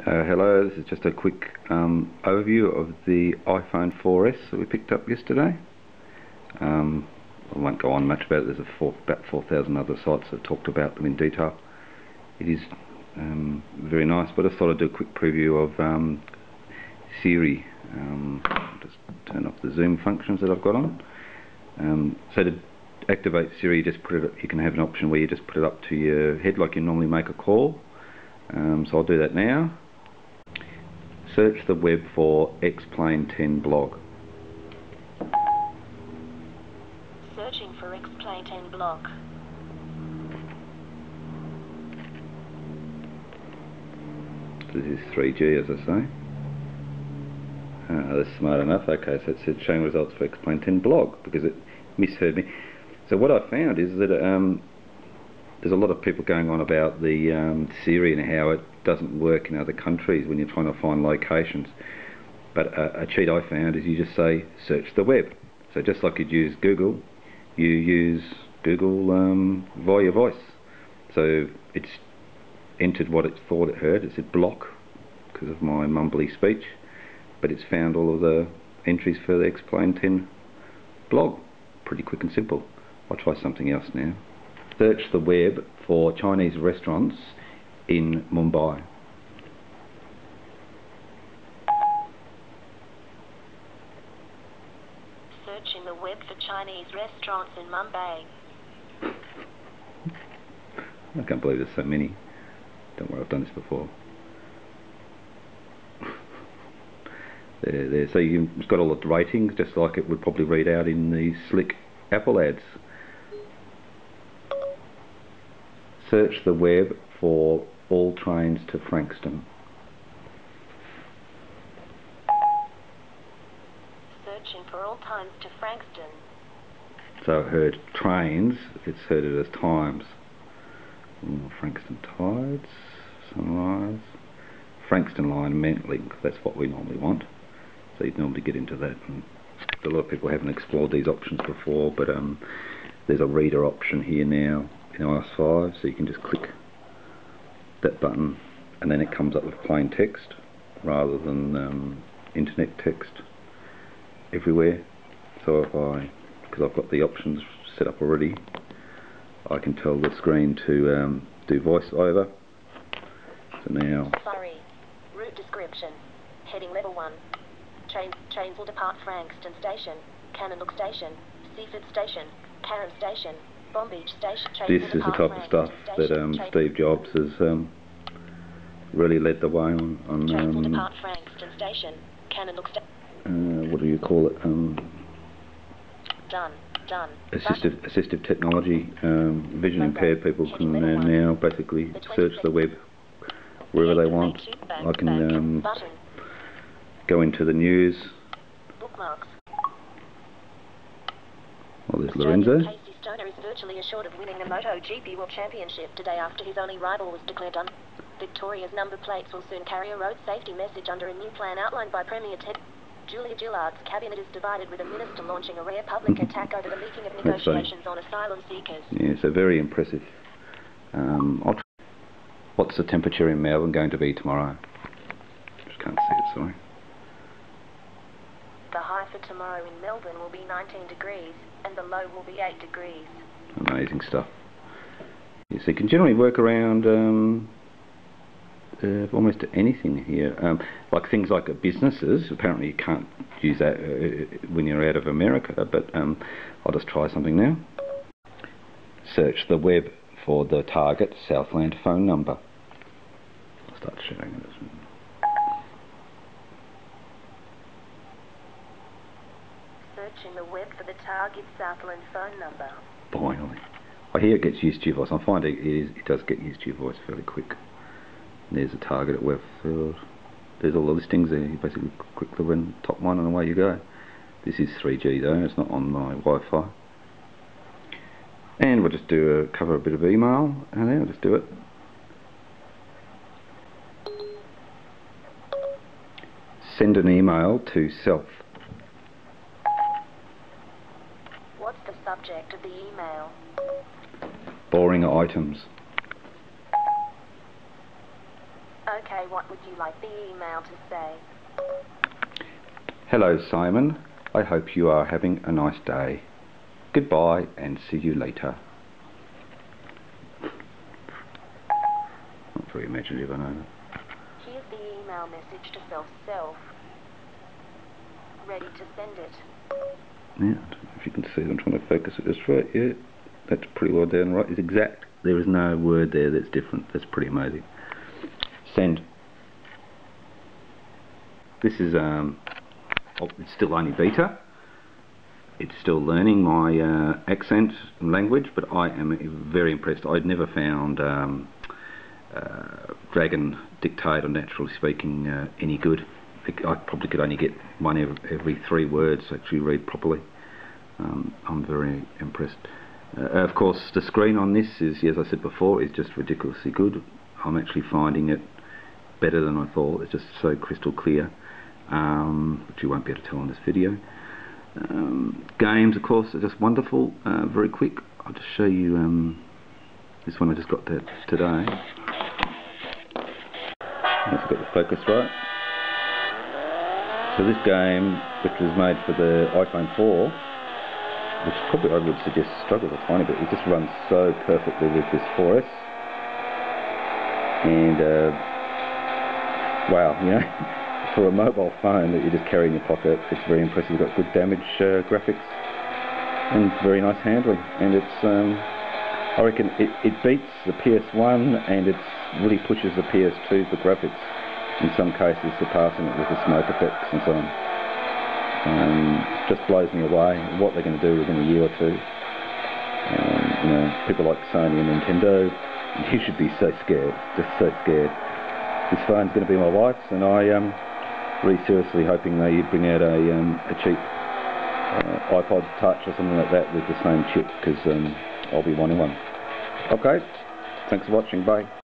Uh, hello, this is just a quick um, overview of the iPhone 4S that we picked up yesterday. Um, I won't go on much about it, there's four, about 4,000 other sites that talked about them in detail. It is um, very nice, but I thought I'd do a quick preview of um, Siri. Um, just turn off the zoom functions that I've got on. Um, so to activate Siri, you just put it. You can have an option where you just put it up to your head like you normally make a call. So I'll do that now. Search the web for X-Plane 10 blog. Searching for X-Plane 10 blog. This is 3G as I say. Uh, that's smart enough. Okay, so it said showing results for X-Plane 10 blog because it misheard me. So what I found is that um, there's a lot of people going on about the um, Siri and how it doesn't work in other countries when you're trying to find locations. But a, a cheat I found is you just say search the web. So just like you'd use Google, you use Google um, via voice. So it's entered what it thought it heard. It said block because of my mumbly speech, but it's found all of the entries for the X-Plane 10 blog. Pretty quick and simple. I'll try something else now. Search the web for Chinese restaurants in Mumbai. Searching the web for Chinese restaurants in Mumbai. I can't believe there's so many. Don't worry, I've done this before. there, there. So you, it's got all the ratings, just like it would probably read out in the slick Apple ads. Search the web for all trains to Frankston. Searching for all times to Frankston. So heard trains, it's heard it as times. Ooh, Frankston Tides, Sunrise, Frankston Line, Metlink, that's what we normally want. So you'd normally get into that. And a lot of people haven't explored these options before, but um, there's a reader option here now in iOS 5, so you can just click that button and then it comes up with plain text rather than um, internet text everywhere. So if I, because I've got the options set up already, I can tell the screen to um, do voiceover. So now. Sorry. Route description. Heading level 1. Train, trains will depart Frankston Station, Cannon Kananook Station, Seaford Station, Carrum Station, Bonbeach Station. This is the type of stuff that um, Steve Jobs has um, really led the way on. on um, Station, Kananook Station. uh, what do you call it? Um, Done. Done. assistive assistive technology. Um, vision impaired people can uh, now basically search the web wherever they want. I can um, go into the news. Bookmarks. Oh, there's Lorenzo. Stoner is virtually assured of winning the MotoGP World Championship today after his only rival was declared un. Victoria's number plates will soon carry a road safety message under a new plan outlined by Premier Ted. Julia Gillard's cabinet is divided with a minister launching a rare public attack over the leaking of negotiations on asylum seekers. Yeah, so very impressive. Um, what's the temperature in Melbourne going to be tomorrow? Just can't see it, sorry. The high for tomorrow in Melbourne will be 19 degrees and the low will be 8 degrees. Amazing stuff. Yes, you can generally work around um, uh, almost anything here. Um, like things like uh, businesses, apparently you can't use that uh, when you're out of America, but um, I'll just try something now. Search the web for the target Southland phone number. I'll start showing it. Searching the web for the target Southland phone number. Finally. I hear it gets used to your voice. I find it, is, it does get used to your voice fairly quick. There's a target at Westfield. There's all the listings there. You basically click the one, top one and away you go. This is 3G though, it's not on my Wi-Fi. And we'll just do a, cover a bit of email and then I'll just do it. Send an email to self. What's the subject of the email? Boring items. Okay, what would you like the email to say? Hello, Simon. I hope you are having a nice day. Goodbye and see you later. Not very imaginative, I know. Here's the email message to self-self. Ready to send it. Yeah, if you can see, I'm trying to focus it just right. Yeah, that's pretty well down right. It's exact. There is no word there that's different. That's pretty amazing. Send. This is um, oh, it's still only beta. It's still learning my uh, accent and language, but I am very impressed. I'd never found um, uh, Dragon Dictate or Naturally Speaking uh, any good. I probably could only get one every, three words actually read properly. Um, I'm very impressed. Uh, of course, the screen on this is, as I said before, is just ridiculously good. I'm actually finding it better than I thought. It's just so crystal clear, um, which you won't be able to tell in this video. Um, games, of course, are just wonderful. Uh, very quick. I'll just show you um, this one I just got today. I've got the focus right. So this game, which was made for the iPhone 4, which probably I would suggest struggles a tiny bit, it just runs so perfectly with this 4S. And, uh, wow, you know, for a mobile phone that you just carry in your pocket, it's very impressive. It's got good damage uh, graphics and very nice handling. And it's, um, I reckon it, it beats the PS1 and it really pushes the PS2 for graphics in some cases surpassing it with the smoke effects and so on. Um, just blows me away what they're going to do within a year or two. Um, you know, people like Sony and Nintendo, you should be so scared, just so scared. This phone's going to be my wife's, and I am um, really seriously hoping they bring out a, um, a cheap uh, iPod Touch or something like that with the same chip, because um, I'll be wanting one. Okay, thanks for watching, bye.